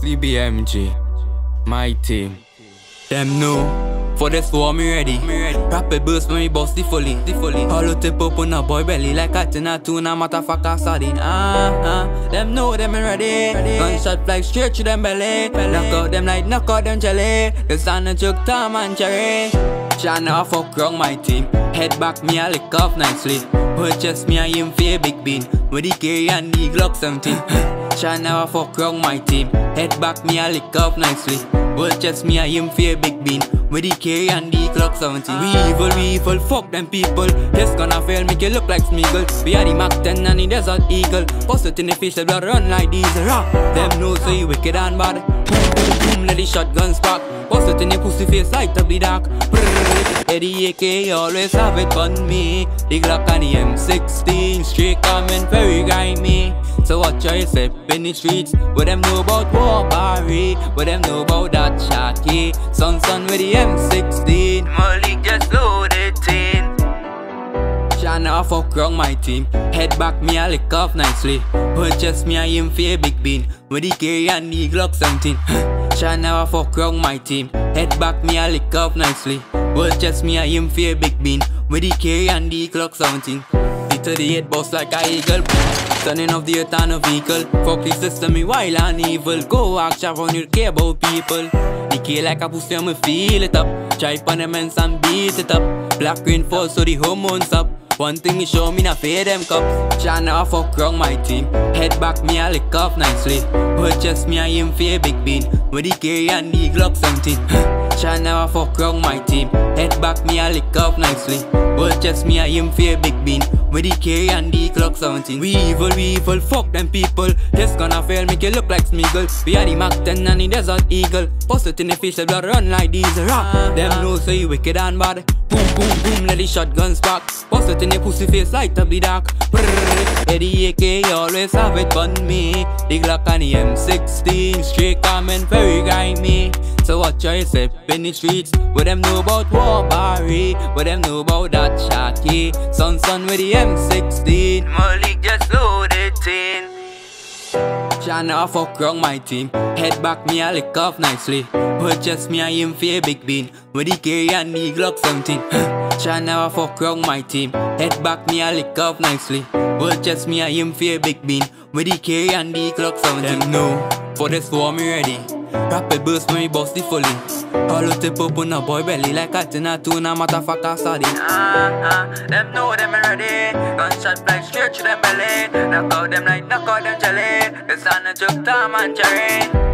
CBMG, my team. Them know. For this war, me ready. Me. Rapid burst when bust the fully. Hollow tip up on a boy belly like a tin a tuna motherfucker sardine. Ah ah. Them know them me ready. Gunshot fly straight to them belly. Knock out them like knock out them jelly. The sun a joke Tom and Jerry. China fuck wrong my team. Head back me a lick off nicely. Purchase me a him for a big bean. With the carry and the Glock 17. China fuck wrong my team. Head back me a lick off nicely. Purchase me a him for a big bean. With the K and the Glock 17 We evil, we evil, fuck them people. This gonna fail, make you look like Smeagol. We are the Mac 10 and the Desert Eagle. Bust it in the face, blood run like diesel. Rock, them know so you wicked and bad. Boom, boom, boom, let the shotgun spark Bust it in the pussy face, light up the dark. Eddie AK always have it on me. The Glock and the M16 Straight coming very grimy so watch your step in the streets. What them know about war Barry. What them know about that shotty Son son with the M16 Malik just loaded tin Shana fuck wrong my team. Head back me a lick off nicely. Purchase me a him for a big bean. With the carry and the Glock 17 Shana fuck wrong my team. Head back me a lick off nicely. Purchase me a him for a big bean. With the carry and the Glock 17 to the head boss like a eagle. Turning off the earth on a vehicle. Fuck the system, me wild and evil. Go ask Sharon, you care about people. Decay like a pussy, I'ma feel it up. Try on ends and beat it up. Black rain fall so the hormones up. One thing is show me not fear them cups. China fuck wrong my team. Head back me a lick off nicely Purchase me a him for a big bean. With the carry and the Glock 17 China fuck wrong my team. Head back me a lick off nicely. Purchase me a him for a big bean. With the carry and the Glock 17 We evil, we evil, fuck them people. This gonna fail, make you look like Smeagol. We are the Mac 10 and the Desert Eagle. Post it in the face, the blood run like diesel. Rock Them know so you wicked and bad. Boom, boom, boom, let the shotgun spark. Post it in the pussy face, light up the dark. Brrr, Eddie AK always have it on me. The Glock and the M16 Straight coming very me. So watch your step in the streets. What them know about war Barry What them know about that shotty Son son with the M16 Malik just loaded tin Shana fuck wrong my team. Head back me a lick off nicely. Purchase me a him for a big bean. With the carry and the Glock 17 Shana fuck wrong my team. Head back me a lick off nicely Purchase me I am a big bean. With the carry and the Glock 17 Them know. For this war me ready? Rapid burst when we bust the fully Hollow tip up on a boy belly Like a tin a tuna motherfucker sardine Ah ah Them know them ready. Gunshot fly straight to them belly. Knock out them like knock out them jelly. The sun a joke Tom and Jerry